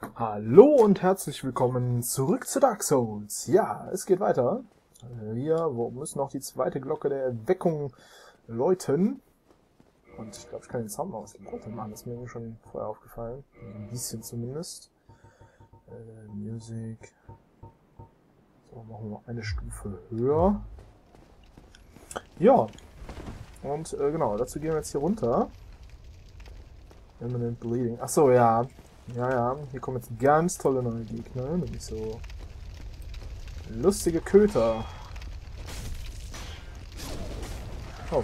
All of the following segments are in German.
Hallo und herzlich willkommen zurück zu Dark Souls. Ja, es geht weiter. Wir müssen noch die zweite Glocke der Erweckung läuten. Und ich glaube, ich kann den Sound noch was lauter machen. Das ist mir schon vorher aufgefallen. Ein bisschen zumindest. Äh, Music. So, machen wir noch eine Stufe höher. Ja. Und äh, genau, dazu gehen wir jetzt hier runter. Imminent Bleeding. Achso, ja. Ja, ja, hier kommen jetzt ganz tolle neue Gegner, nämlich so lustige Köter. Oh,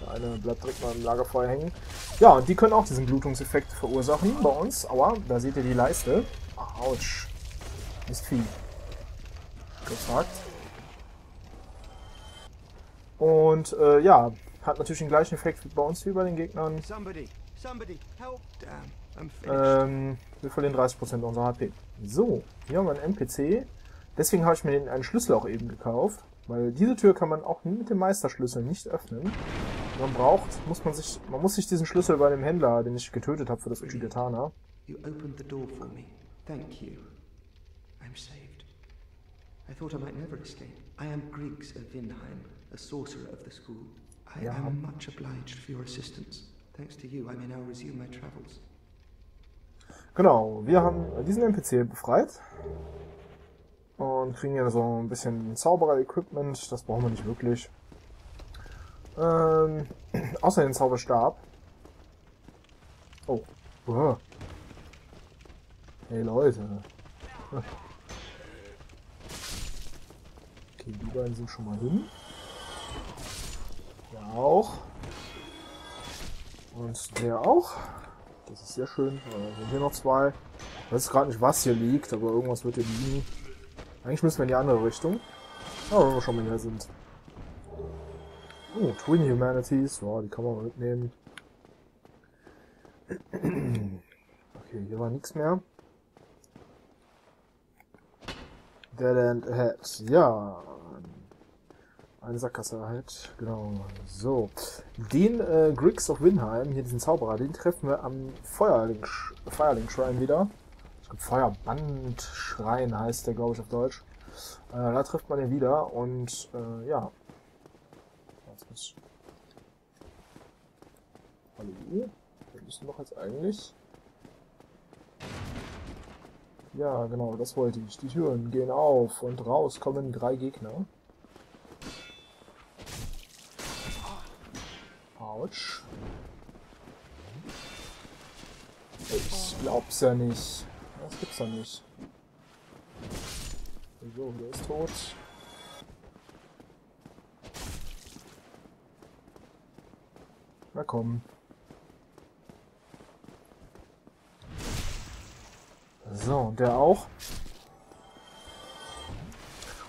der eine bleibt direkt mal im Lagerfeuer hängen. Ja, und die können auch diesen Blutungseffekt verursachen bei uns. Aua, da seht ihr die Leiste. Autsch. Ist viel. Gesagt. Und äh, ja, hat natürlich den gleichen Effekt wie bei uns wie bei den Gegnern. Somebody, somebody, help. Damn. Ähm, wir verlieren 30% unserer HP. So, hier haben wir einen NPC. Deswegen habe ich mir den einen Schlüssel auch eben gekauft. Weil diese Tür kann man auch mit dem Meisterschlüssel nicht öffnen. Man braucht, muss man sich, man muss sich diesen Schlüssel bei dem Händler, den ich getötet habe für das Uchigatana. You opened the door for me. Thank you. I'm saved. I thought I might never escape. I am Griggs of Vinheim, a sorcerer of the school. I ja. am much obliged for your assistance. Thanks to you, I may now resume my travels. Genau, wir haben diesen NPC befreit. Und kriegen hier so ein bisschen Zauberer-Equipment. Das brauchen wir nicht wirklich. Ähm, außer den Zauberstab. Oh. Uh. Hey Leute. Okay, die beiden sind schon mal hin. Der auch. Und der auch. Das ist sehr schön. Äh, sind hier noch zwei. Ich weiß gerade nicht, was hier liegt, aber irgendwas wird hier liegen. Eigentlich müssen wir in die andere Richtung. Aber wenn wir schon mal hier sind. Oh, Twin Humanities. Ja, die kann man mitnehmen. Okay, hier war nichts mehr. Dead End Ahead. Ja, eine Sackgasse halt, genau. So. Den äh, Griggs of Winheim, hier diesen Zauberer, den treffen wir am Feuerling, Shrine wieder. Ich glaube Feuerbandschrein heißt der, glaube ich, auf Deutsch. Äh, da trifft man ihn wieder und äh, ja. Hallo? Wir müssen doch jetzt eigentlich. Ja, genau, das wollte ich. Die Türen gehen auf und raus kommen drei Gegner. Autsch. Ich glaub's ja nicht. Das gibt's ja nicht. So, der ist tot. Na komm. So, und der auch.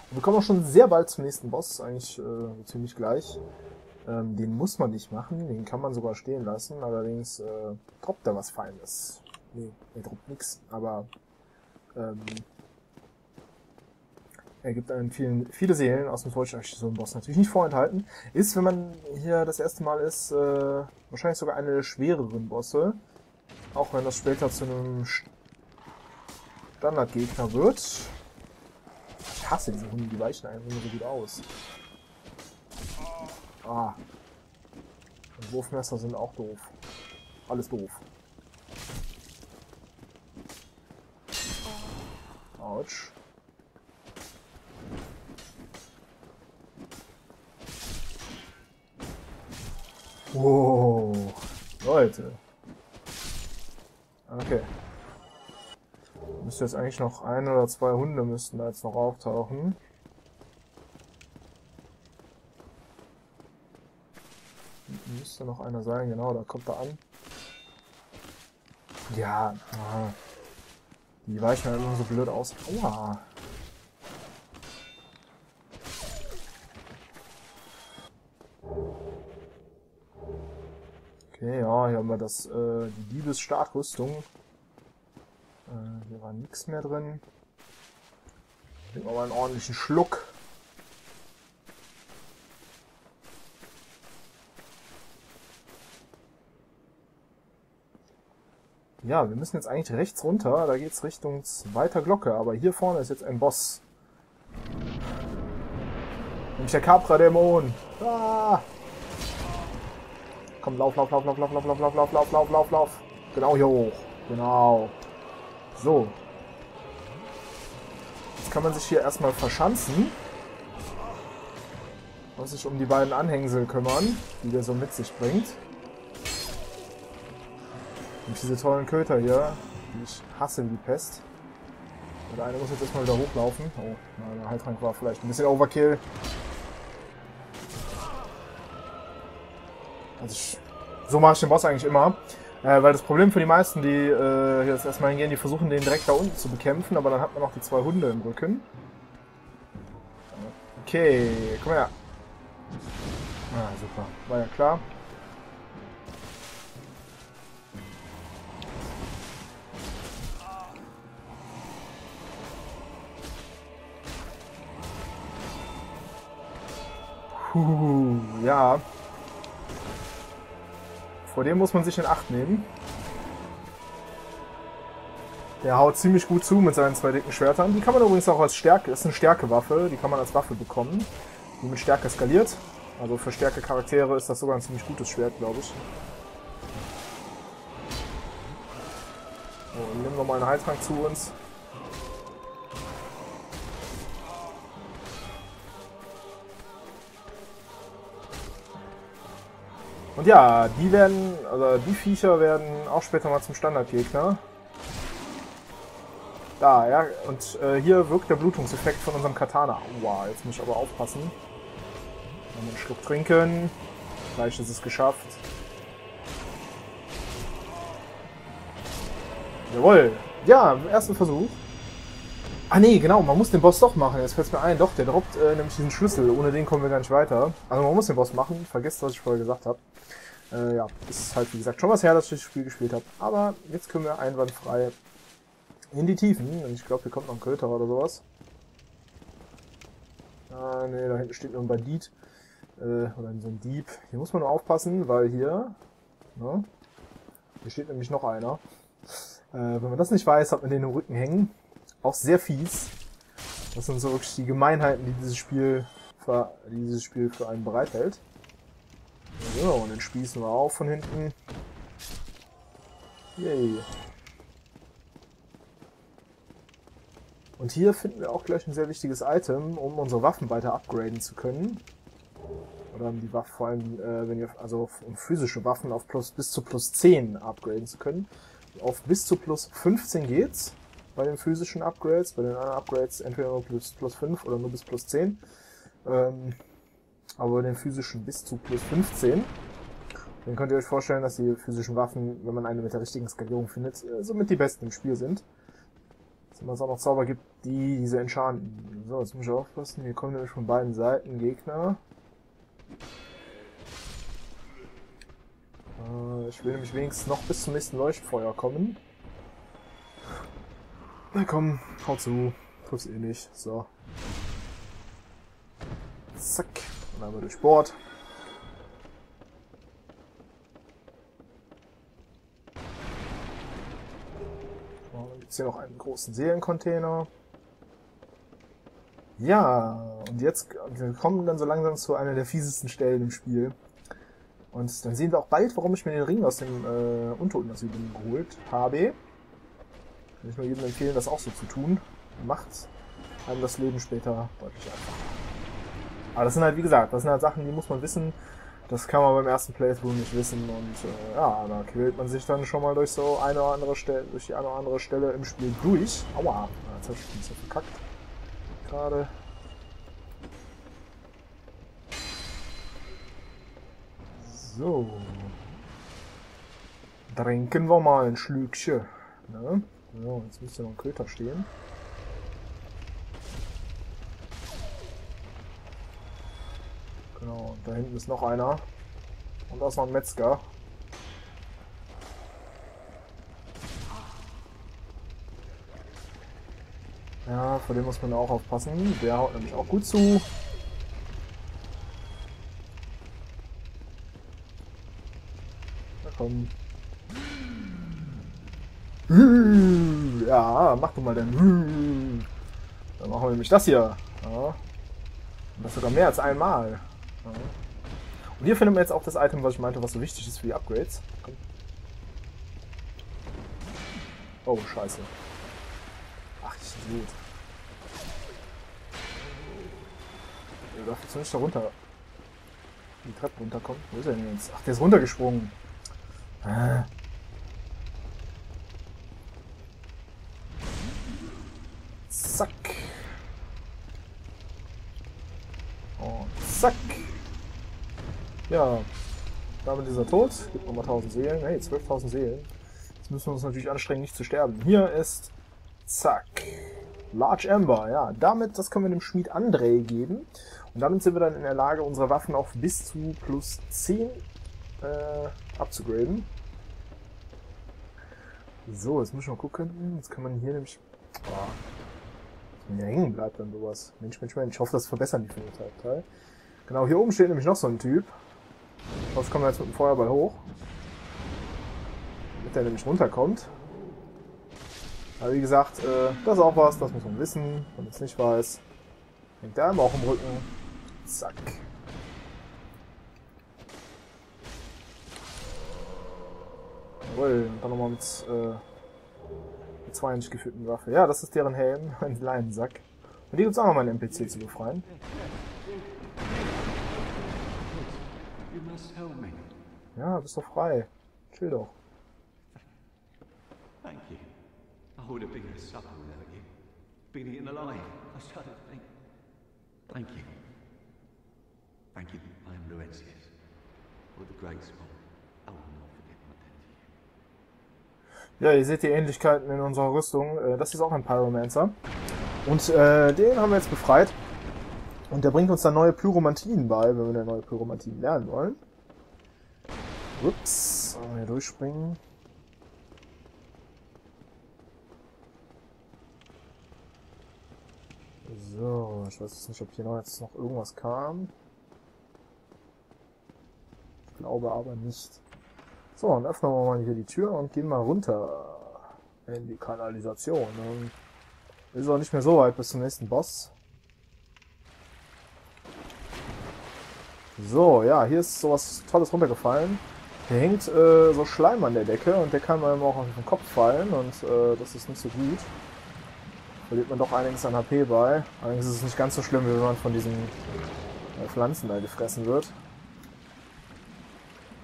Und wir kommen auch schon sehr bald zum nächsten Boss, eigentlich äh, ziemlich gleich. Ähm, den muss man nicht machen, den kann man sogar stehen lassen, allerdings äh, droppt er was Feines. Nee, er droppt nichts, aber ähm, er gibt einem vielen, viele Seelen, aus dem ich so einen Boss natürlich nicht vorenthalten. Ist, wenn man hier das erste Mal ist, äh, wahrscheinlich sogar eine der schwereren Bosse. Auch wenn das später zu einem Standardgegner wird. Ich hasse diese Hunde, die weichen nur so gut aus. Ah. Wurfmesser sind auch doof. Alles doof. Autsch. Wow. Leute. Okay. Müsste jetzt eigentlich noch ein oder zwei Hunde müssten da jetzt noch auftauchen. Müsste noch einer sein, genau, da kommt er an. Ja, die weichen halt immer so blöd aus. Aua. Okay, ja, hier haben wir das, äh, die Diebesstartrüstung. Äh, hier war nichts mehr drin. Nehmen wir mal einen ordentlichen Schluck. Ja, wir müssen jetzt eigentlich rechts runter. Da geht's Richtung zweiter Glocke. Aber hier vorne ist jetzt ein Boss. Nämlich der Capra-Dämon. Ah! Komm, lauf, lauf, lauf, lauf, lauf, lauf, lauf, lauf, lauf, lauf, lauf, lauf, lauf. Genau hier hoch. Genau. So. Jetzt kann man sich hier erstmal verschanzen. Und sich um die beiden Anhängsel kümmern, die der so mit sich bringt. Und diese tollen Köter hier, die ich hasse wie die Pest. Der eine muss jetzt erstmal wieder hochlaufen. Oh, na, der Heiltrank war vielleicht ein bisschen Overkill. Also ich, so mache ich den Boss eigentlich immer. Äh, weil das Problem für die meisten, die äh, jetzt erstmal hingehen, die versuchen den direkt da unten zu bekämpfen, aber dann hat man noch die zwei Hunde im Rücken. Okay, komm her. Ah, super. War ja klar. Puh, ja. Vor dem muss man sich in Acht nehmen. Der haut ziemlich gut zu mit seinen zwei dicken Schwertern. Die kann man übrigens auch als Stärke, ist eine Stärkewaffe, die kann man als Waffe bekommen. Die mit Stärke skaliert. Also für stärke Charaktere ist das sogar ein ziemlich gutes Schwert, glaube ich. So, nehmen wir mal einen Heiltrank zu uns. Und ja, die werden, also die Viecher werden auch später mal zum Standardgegner. Da, ja, und äh, hier wirkt der Blutungseffekt von unserem Katana. Wow, jetzt muss ich aber aufpassen. Mal einen Schluck trinken. Gleich ist es geschafft. Jawohl. Ja, ersten Versuch. Ah nee, genau, man muss den Boss doch machen. Jetzt fällt mir ein, doch, der droppt äh, nämlich diesen Schlüssel. Ohne den kommen wir gar nicht weiter. Also man muss den Boss machen. Vergesst, was ich vorher gesagt habe. Äh, ja, ist halt wie gesagt schon was her, dass ich das Spiel gespielt habe. Aber jetzt können wir einwandfrei in die Tiefen. Und ich glaube, hier kommt noch ein Köter oder sowas. Ah, nee, da hinten steht noch ein Bandit. Äh, oder so ein Dieb. Hier muss man nur aufpassen, weil hier... Ne, hier steht nämlich noch einer. Äh, wenn man das nicht weiß, hat man den im Rücken hängen auch sehr fies. Das sind so wirklich die Gemeinheiten, die dieses Spiel für, die dieses Spiel für einen bereithält. So, und den spießen wir auf von hinten. Yay. Und hier finden wir auch gleich ein sehr wichtiges Item, um unsere Waffen weiter upgraden zu können. Oder um die Waffen, vor allem, äh, wenn ihr, also um physische Waffen auf plus, bis zu plus 10 upgraden zu können. Auf bis zu plus 15 geht's bei den physischen Upgrades. Bei den anderen Upgrades entweder nur plus, plus 5 oder nur bis plus 10. Ähm, aber bei den physischen bis zu plus 15. Dann könnt ihr euch vorstellen, dass die physischen Waffen, wenn man eine mit der richtigen Skalierung findet, äh, somit die besten im Spiel sind. Dass es auch noch Zauber gibt, die diese enchanten. So, jetzt muss ich aufpassen. Hier kommen nämlich von beiden Seiten Gegner. Äh, ich will nämlich wenigstens noch bis zum nächsten Leuchtfeuer kommen. Na komm, hau zu. Tut's eh nicht. So. Zack. Und einmal durchbohrt. So, dann gibt's hier noch einen großen Seelencontainer. Ja, und jetzt wir kommen dann so langsam zu einer der fiesesten Stellen im Spiel. Und dann sehen wir auch bald, warum ich mir den Ring aus dem äh, Untoten-Asyl geholt habe. Kann ich nur jedem empfehlen, das auch so zu tun. Macht einem das Leben später deutlich einfacher. Aber das sind halt, wie gesagt, das sind halt Sachen, die muss man wissen. Das kann man beim ersten Playthrough nicht wissen und äh, ja, da quält man sich dann schon mal durch so eine oder andere Stelle, durch die eine oder andere Stelle im Spiel durch. Aua, jetzt hab ich ein bisschen verkackt. Gerade. So. Trinken wir mal ein Schlückchen. Ne? So, jetzt müsste noch ein Köter stehen. Genau, da hinten ist noch einer. Und da ist noch ein Metzger. Ja, vor dem muss man auch aufpassen. Der haut nämlich auch gut zu. Na komm. Ja, mach du mal den. Dann machen wir nämlich das hier. Ja. Und das sogar mehr als einmal. Ja. Und hier finden wir jetzt auch das Item, was ich meinte, was so wichtig ist für die Upgrades. Komm. Oh, scheiße. Ach, ich gut. Der darf jetzt nicht da runter. Die Treppe runterkommen. Wo ist er denn jetzt? Ach, der ist runtergesprungen. Ah. Zack. Und zack. Ja, damit ist er tot. Gibt nochmal 1000 Seelen. Hey, 12.000 Seelen. Jetzt müssen wir uns natürlich anstrengen, nicht zu sterben. Hier ist, zack, Large Ember. Ja, damit, das können wir dem Schmied Andrei geben. Und damit sind wir dann in der Lage, unsere Waffen auf bis zu plus 10 äh, abzugraden. So, jetzt muss ich mal gucken. Jetzt kann man hier nämlich... Boah, wenn hängen bleibt dann sowas. Mensch, Mensch, Mensch. Ich hoffe, das verbessern die für. Genau, hier oben steht nämlich noch so ein Typ. Sonst kommen wir jetzt mit dem Feuerball hoch. Damit der nämlich runterkommt. Aber wie gesagt, äh, das ist auch was, das muss man wissen. Wenn man es nicht weiß, hängt der einmal auch im Rücken. Zack. Jawohl, und dann nochmal mit, äh, mit nicht geführten Waffe. Ja, das ist deren Helm, ein Leinensack. Und die gibt es auch nochmal einen NPC zu befreien. Ja, bist doch frei. Chill doch. Thank you. I would have been a supper without you. Been eaten alive. I shudder to think. Thank you. Thank you, I am Laurentius. For the great spot. I will not forget my debt to you. Ja, ihr seht die Ähnlichkeiten in unserer Rüstung. Äh, das ist auch ein Pyromancer. Und äh, den haben wir jetzt befreit. Und der bringt uns dann neue Pyromantien bei, wenn wir neue Pyromantien lernen wollen. Ups, hier durchspringen. So, ich weiß jetzt nicht, ob hier noch jetzt noch irgendwas kam. Ich glaube aber nicht. So, dann öffnen wir mal hier die Tür und gehen mal runter in die Kanalisation. Und ist auch nicht mehr so weit bis zum nächsten Boss. So, ja, hier ist sowas Tolles runtergefallen. Hier hängt äh, so Schleim an der Decke und der kann einem auch auf den Kopf fallen und äh, das ist nicht so gut. Verliert man doch einiges an HP bei. Allerdings ist es nicht ganz so schlimm, wie wenn man von diesen äh, Pflanzen da gefressen wird.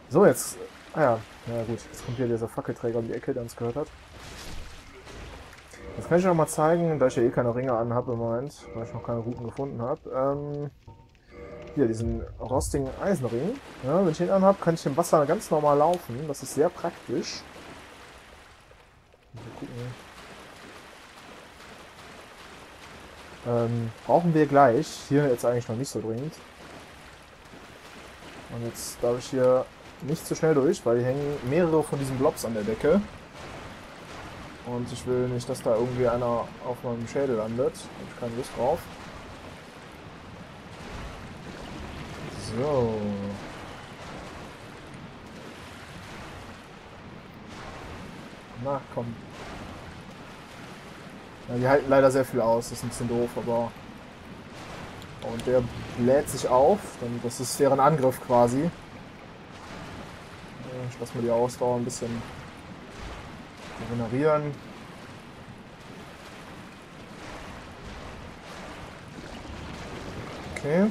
So, jetzt... Ah ja, ja gut, jetzt kommt hier dieser Fackelträger um die Ecke, der uns gehört hat. Jetzt kann ich noch mal zeigen, da ich ja eh keine Ringe anhabe im Moment, weil ich noch keine Routen gefunden habe. Ähm, hier, diesen rostigen Eisenring. Ja, wenn ich den anhabe, kann ich im Wasser ganz normal laufen. Das ist sehr praktisch. Ähm, brauchen wir gleich. Hier jetzt eigentlich noch nicht so dringend. Und jetzt darf ich hier nicht zu schnell durch, weil hier hängen mehrere von diesen Blobs an der Decke. Und ich will nicht, dass da irgendwie einer auf meinem Schädel landet. Hab ich keine Lust drauf. So. Na, komm. Ja, die halten leider sehr viel aus, das ist ein bisschen doof, aber... Und der lädt sich auf, dann das ist deren Angriff quasi. Ich lasse mal die Ausdauer ein bisschen regenerieren. Okay.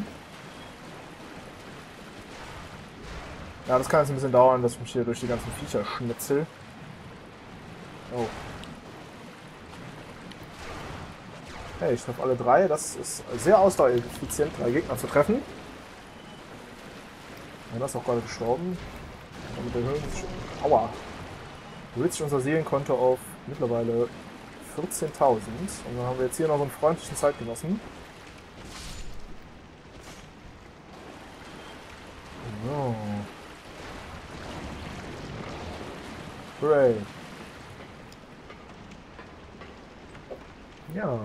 Ja, das kann jetzt ein bisschen dauern, dass ich mich hier durch die ganzen Viecher schnitzel. Oh. Hey, ich treffe alle drei. Das ist sehr ausdauereffizient, drei Gegner zu treffen. Ja, das ist auch gerade gestorben. Damit erhöhen sich... Aua. Erhöht sich unser Seelenkonto auf mittlerweile 14.000. Und dann haben wir jetzt hier noch einen freundlichen Zeitgenossen. So. Hooray. Ja.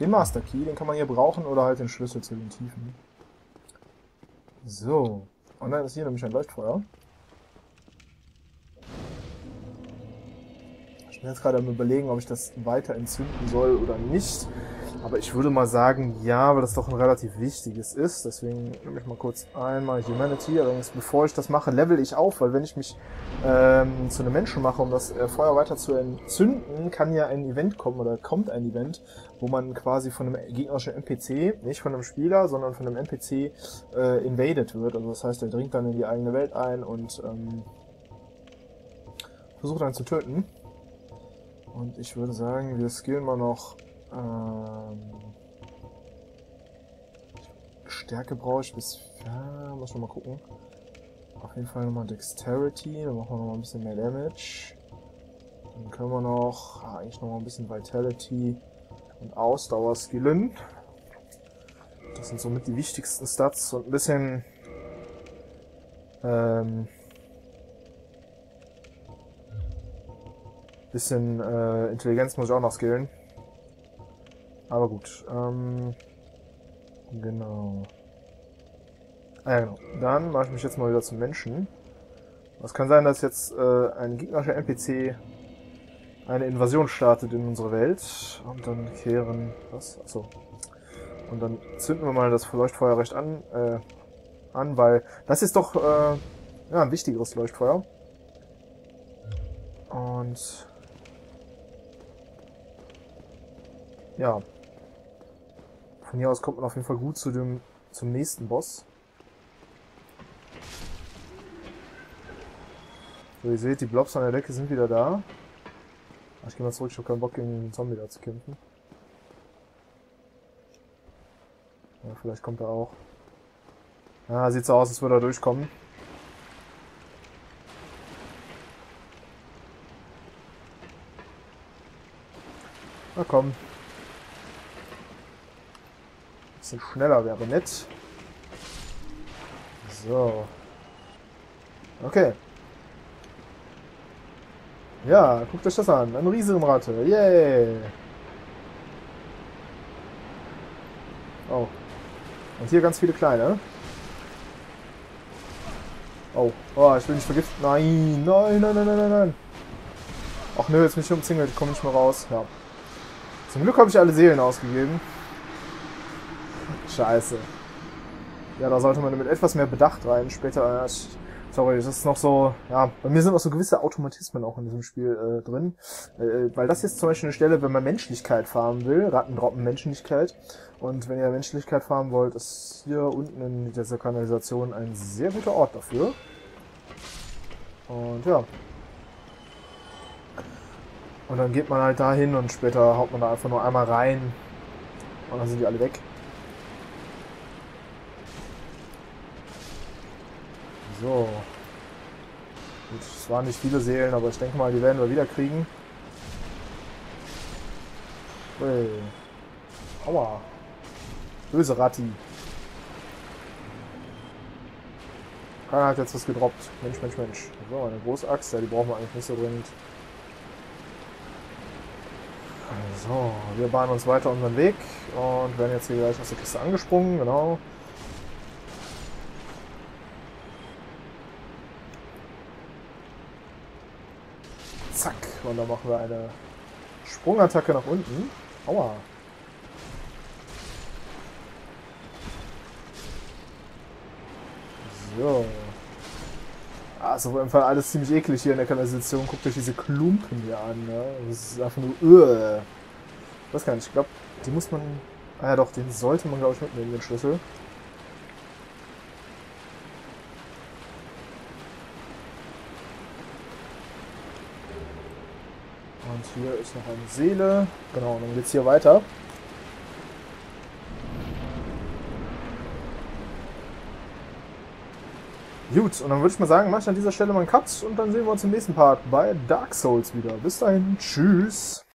Den Master Key, den kann man hier brauchen oder halt den Schlüssel zu den Tiefen. So. Und dann ist hier nämlich ein Leuchtfeuer. bin jetzt gerade am überlegen, ob ich das weiter entzünden soll oder nicht. Aber ich würde mal sagen, ja, weil das doch ein relativ wichtiges ist. Deswegen nehme ich mal kurz einmal Humanity. Allerdings, bevor ich das mache, level ich auf, weil wenn ich mich ähm, zu einem Menschen mache, um das äh, Feuer weiter zu entzünden, kann ja ein Event kommen oder kommt ein Event, wo man quasi von einem gegnerischen NPC, nicht von einem Spieler, sondern von einem NPC äh, invaded wird. Also das heißt, er dringt dann in die eigene Welt ein und ähm, versucht einen zu töten. Und ich würde sagen, wir skillen mal noch ähm, Stärke brauche ich bis... Ja, muss ich mal gucken. Auf jeden Fall nochmal Dexterity, dann machen wir nochmal ein bisschen mehr Damage. Dann können wir noch, ah, eigentlich nochmal ein bisschen Vitality und Ausdauer skillen. Das sind somit die wichtigsten Stats und ein bisschen ähm, bisschen äh, Intelligenz muss ich auch noch skillen. Aber gut. Ähm, genau. Ah ja, genau. Dann mache ich mich jetzt mal wieder zum Menschen. Es kann sein, dass jetzt äh, ein gegnerischer NPC eine Invasion startet in unsere Welt. Und dann kehren... Was? Achso. Und dann zünden wir mal das Leuchtfeuer recht an, äh, an weil das ist doch äh, ja, ein wichtigeres Leuchtfeuer. Und ja, von hier aus kommt man auf jeden Fall gut zu dem, zum nächsten Boss. So, ihr seht, die Blobs an der Decke sind wieder da. Ich gehe mal zurück, ich habe keinen Bock gegen den Zombie da zu kämpfen. Ja, vielleicht kommt er auch. Ja, sieht so aus, als würde er durchkommen. Na komm, bisschen schneller wäre nett. So. Okay. Ja, guckt euch das an. Eine Riesenratte. Yay. Oh. Und hier ganz viele kleine. Oh. Oh, ich will nicht vergiften. Nein, nein, nein, nein, nein, nein. Ach nö, jetzt bin ich umzingelt. Ich komme nicht mehr raus. Ja. Zum Glück habe ich alle Seelen ausgegeben. Scheiße. Ja, da sollte man mit etwas mehr Bedacht rein. Später, äh, sorry, das ist noch so, ja, bei mir sind auch so gewisse Automatismen auch in diesem Spiel äh, drin. Äh, weil das ist zum Beispiel eine Stelle, wenn man Menschlichkeit farmen will, Ratten droppen Menschlichkeit. Und wenn ihr Menschlichkeit farmen wollt, ist hier unten in dieser Kanalisation ein sehr guter Ort dafür. Und ja. Und dann geht man halt dahin und später haut man da einfach nur einmal rein. Und dann sind die alle weg. So. Gut, es waren nicht viele Seelen, aber ich denke mal, die werden wir wieder kriegen. Ui. Aua. Böse Ratti. Keiner hat jetzt was gedroppt. Mensch, Mensch, Mensch. So, eine Großaxt, ja, die brauchen wir eigentlich nicht so dringend. So, wir bahnen uns weiter unseren Weg und werden jetzt hier gleich aus der Kiste angesprungen, genau. Zack. Und dann machen wir eine Sprungattacke nach unten. Aua. So. Ist auf jeden Fall alles ziemlich eklig hier in der Kanalisation. Guckt euch diese Klumpen hier an. Ne? Das ist einfach nur... Uh. Ich weiß gar nicht. Ich glaube, die muss man... Ah ja doch, den sollte man, glaube ich, mitnehmen, den Schlüssel. Und hier ist noch eine Seele. Genau, dann geht es hier weiter. Gut, und dann würde ich mal sagen, mache ich an dieser Stelle mal einen Cut und dann sehen wir uns im nächsten Part bei Dark Souls wieder. Bis dahin, tschüss.